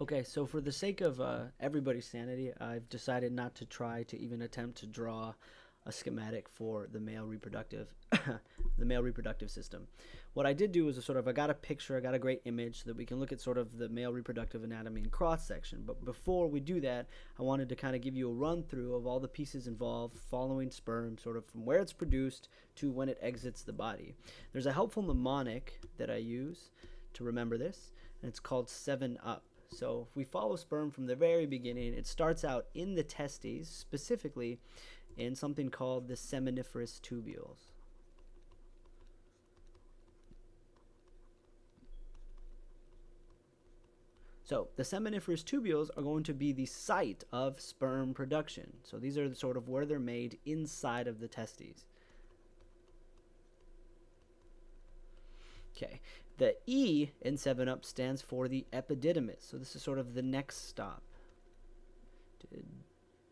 Okay, so for the sake of uh, everybody's sanity, I've decided not to try to even attempt to draw a schematic for the male reproductive the male reproductive system. What I did do was a sort of I got a picture, I got a great image so that we can look at sort of the male reproductive anatomy in cross section. But before we do that, I wanted to kind of give you a run through of all the pieces involved following sperm, sort of from where it's produced to when it exits the body. There's a helpful mnemonic that I use to remember this, and it's called 7 up. So if we follow sperm from the very beginning, it starts out in the testes, specifically in something called the seminiferous tubules. So the seminiferous tubules are going to be the site of sperm production. So these are sort of where they're made inside of the testes. Okay, the E in 7 Up stands for the epididymis. So this is sort of the next stop.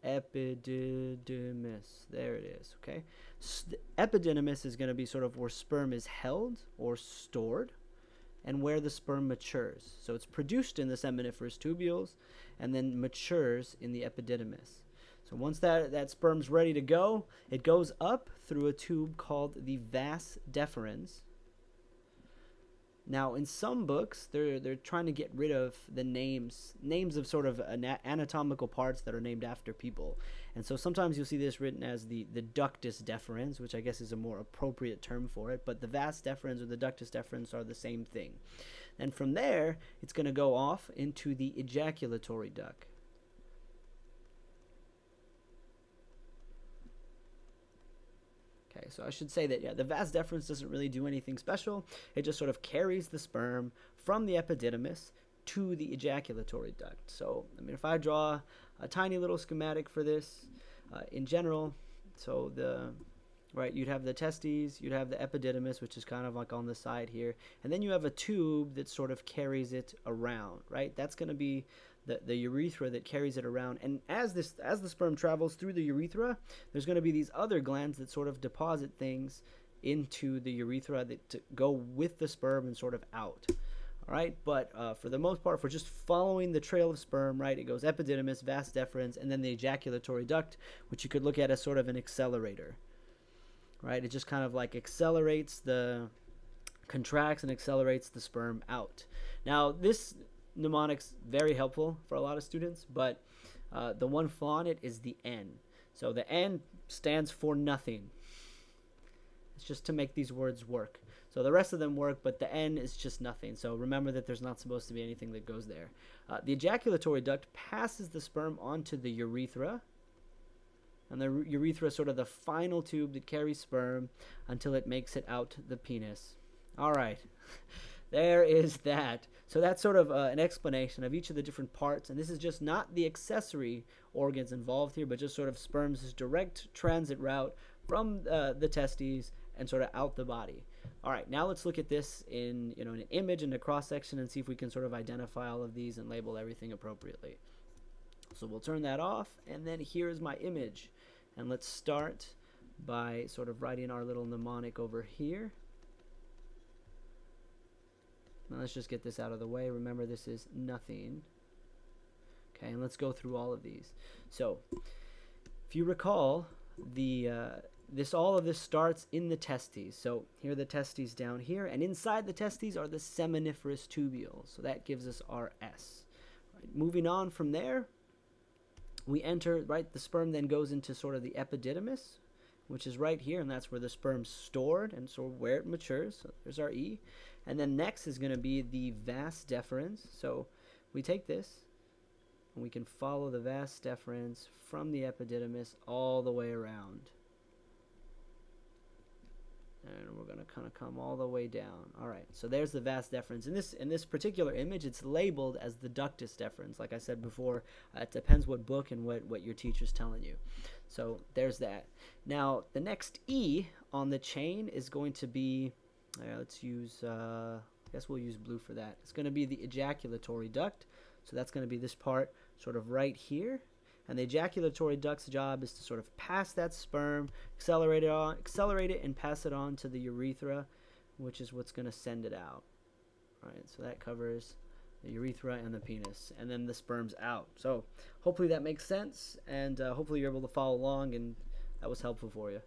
Epididymis. There it is. Okay. So epididymis is going to be sort of where sperm is held or stored and where the sperm matures. So it's produced in the seminiferous tubules and then matures in the epididymis. So once that, that sperm's ready to go, it goes up through a tube called the vas deferens now, in some books, they're they're trying to get rid of the names names of sort of anatomical parts that are named after people, and so sometimes you'll see this written as the the ductus deferens, which I guess is a more appropriate term for it. But the vas deferens or the ductus deferens are the same thing, and from there, it's going to go off into the ejaculatory duct. So I should say that, yeah, the vas deferens doesn't really do anything special. It just sort of carries the sperm from the epididymis to the ejaculatory duct. So, I mean, if I draw a tiny little schematic for this, uh, in general, so the right, you'd have the testes, you'd have the epididymis, which is kind of like on the side here, and then you have a tube that sort of carries it around, right? That's going to be the, the urethra that carries it around. And as this as the sperm travels through the urethra, there's going to be these other glands that sort of deposit things into the urethra that go with the sperm and sort of out. All right, but uh, for the most part, for just following the trail of sperm, right, it goes epididymis, vas deferens, and then the ejaculatory duct, which you could look at as sort of an accelerator. Right, it just kind of like accelerates the contracts and accelerates the sperm out. Now, this mnemonics very helpful for a lot of students, but uh, the one flaw in it is the N. So the N stands for nothing. It's just to make these words work. So the rest of them work, but the N is just nothing. So remember that there's not supposed to be anything that goes there. Uh, the ejaculatory duct passes the sperm onto the urethra. And the urethra is sort of the final tube that carries sperm until it makes it out the penis. All right. there is that. So that's sort of uh, an explanation of each of the different parts. And this is just not the accessory organs involved here, but just sort of sperm's direct transit route from uh, the testes and sort of out the body. All right, now let's look at this in you know an image and a cross section and see if we can sort of identify all of these and label everything appropriately. So we'll turn that off, and then here's my image. And let's start by sort of writing our little mnemonic over here. Now let's just get this out of the way. Remember, this is nothing. Okay, and let's go through all of these. So, if you recall, the uh, this all of this starts in the testes. So here are the testes down here, and inside the testes are the seminiferous tubules. So that gives us our S. Right, moving on from there, we enter right. The sperm then goes into sort of the epididymis, which is right here, and that's where the sperm's stored and so where it matures. So there's our E. And then next is going to be the vas deferens. So we take this and we can follow the vas deferens from the epididymis all the way around. And we're going to kind of come all the way down. All right, so there's the vas deferens. In this in this particular image, it's labeled as the ductus deferens. Like I said before, uh, it depends what book and what, what your teacher's telling you. So there's that. Now, the next E on the chain is going to be Right, let's use, uh, I guess we'll use blue for that. It's going to be the ejaculatory duct. So that's going to be this part sort of right here. And the ejaculatory duct's job is to sort of pass that sperm, accelerate it on, accelerate it, and pass it on to the urethra, which is what's going to send it out. All right, so that covers the urethra and the penis, and then the sperm's out. So hopefully that makes sense, and uh, hopefully you're able to follow along, and that was helpful for you.